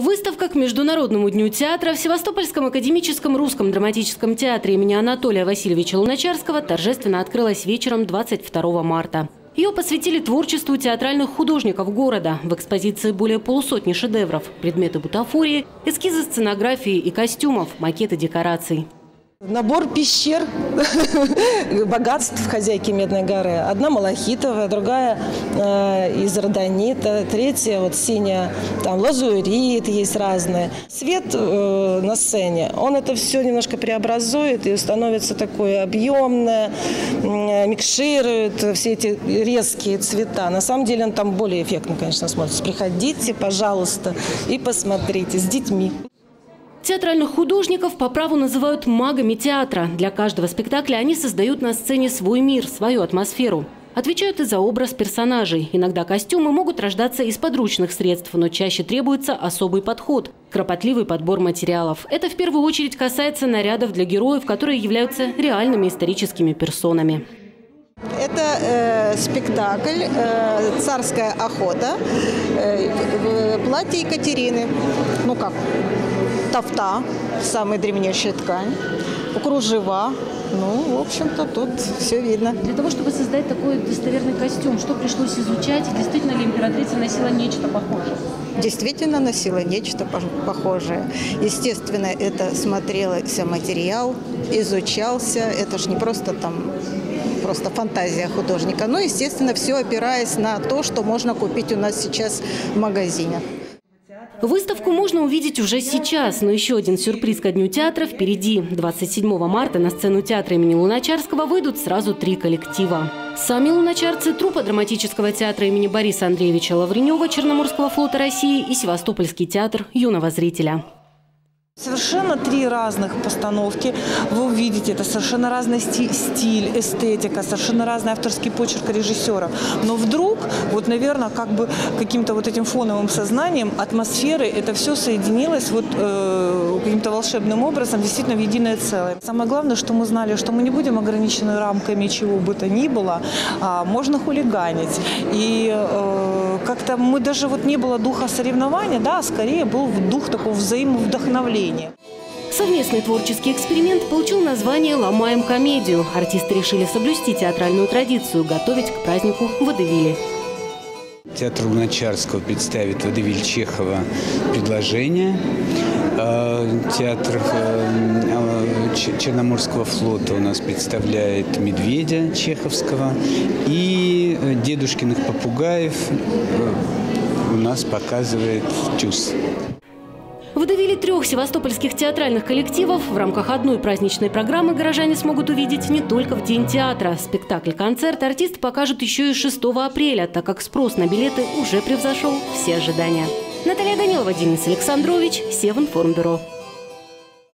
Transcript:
Выставка к Международному дню театра в Севастопольском академическом русском драматическом театре имени Анатолия Васильевича Луначарского торжественно открылась вечером 22 марта. Ее посвятили творчеству театральных художников города. В экспозиции более полусотни шедевров, предметы бутафории, эскизы сценографии и костюмов, макеты декораций. Набор пещер, богатств хозяйки Медной горы. Одна малахитовая, другая э, из родонита, третья вот синяя, там лазурит есть разные. Свет э, на сцене, он это все немножко преобразует и становится такое объемное, э, микширует все эти резкие цвета. На самом деле он там более эффектно, конечно, смотрится. Приходите, пожалуйста, и посмотрите с детьми. Театральных художников по праву называют магами театра. Для каждого спектакля они создают на сцене свой мир, свою атмосферу. Отвечают и за образ персонажей. Иногда костюмы могут рождаться из подручных средств, но чаще требуется особый подход – кропотливый подбор материалов. Это в первую очередь касается нарядов для героев, которые являются реальными историческими персонами. Это э, спектакль э, «Царская охота», э, платье Екатерины. Ну как, тафта, самая древнейшая ткань, кружева. Ну, в общем-то, тут все видно. Для того, чтобы создать такой достоверный костюм, что пришлось изучать? Действительно ли императрица носила нечто похожее? Действительно носила нечто похожее. Естественно, это смотрелся материал, изучался. Это ж не просто там просто фантазия художника. Но, естественно, все опираясь на то, что можно купить у нас сейчас в магазине. Выставку можно увидеть уже сейчас, но еще один сюрприз ко Дню театра впереди. 27 марта на сцену театра имени Луначарского выйдут сразу три коллектива. Сами луначарцы – труппа драматического театра имени Бориса Андреевича Лавренева Черноморского флота России и Севастопольский театр юного зрителя. Совершенно три разных постановки. Вы увидите, это совершенно разный стиль, эстетика, совершенно разный авторский почерк режиссера. Но вдруг, вот, наверное, как бы каким-то вот этим фоновым сознанием, атмосферой это все соединилось вот э, каким-то волшебным образом действительно в единое целое. Самое главное, что мы знали, что мы не будем ограничены рамками чего бы то ни было, а можно хулиганить. И э, как-то мы даже вот не было духа соревнования, да, а скорее был дух такого взаимовдохновления зрения. Совместный творческий эксперимент получил название «Ломаем комедию». Артисты решили соблюсти театральную традицию – готовить к празднику водевили. Театр Луначарского представит водевиль Чехова «Предложение». А, театр э, а, Черноморского флота у нас представляет «Медведя» Чеховского. И «Дедушкиных попугаев» э, у нас показывает «Тюз». Водовили трех севастопольских театральных коллективов в рамках одной праздничной программы горожане смогут увидеть не только в День театра. Спектакль-концерт артисты покажут еще и 6 апреля, так как спрос на билеты уже превзошел все ожидания. Наталья Данилова, Денис Александрович, Севинформбюро.